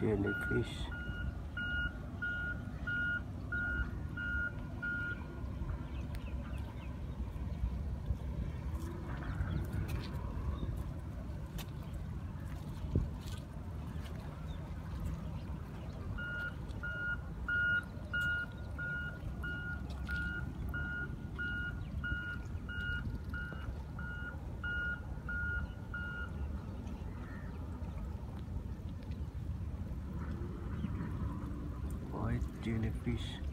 jellyfish jellyfish